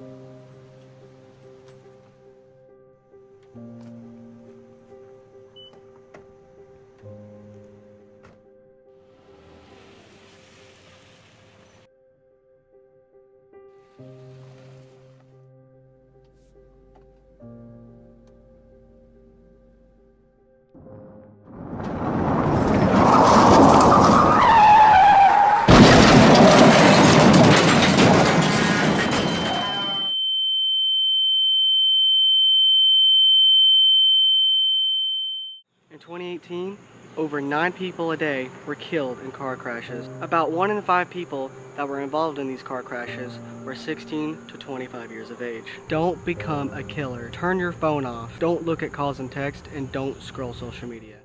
thank you over 9 people a day were killed in car crashes. About 1 in 5 people that were involved in these car crashes were 16 to 25 years of age. Don't become a killer. Turn your phone off. Don't look at calls and text and don't scroll social media.